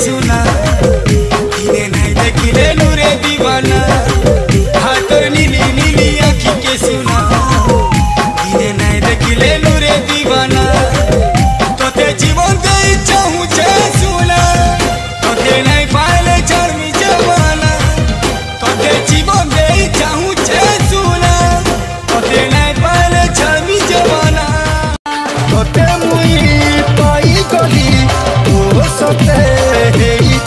सुना। किने नहीं देखिले नूरे दीवाना। हाथोर नीली नीली आखी के सुना। किने नहीं देखिले नूरे दीवाना। तोते जीवन गई चाहूँ छे सुना। तोते नहीं पाले चरमी जवाना तोते जीवन गई चाहूँ छे सुना। तोते नहीं पाले चरमी जवाना तोते मुई पाई गली, ओ सोते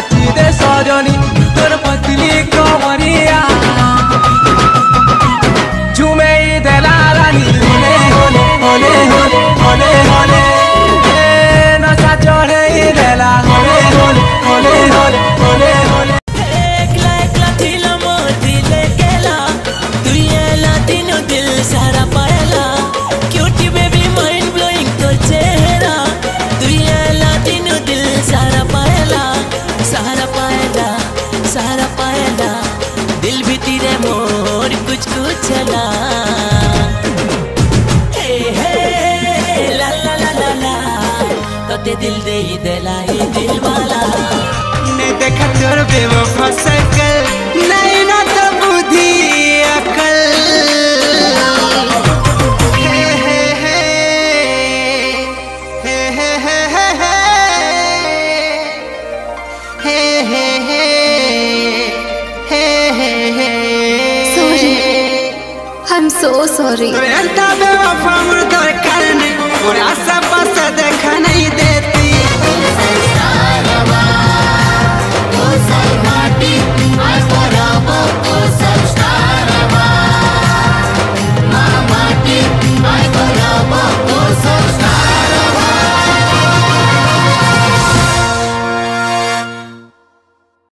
নাচিতে সজনী मोर कुछ कुछ चला। हे हे ला ला ला ला ला। तो ते दिल दे ही दिलाई I'm so sorry.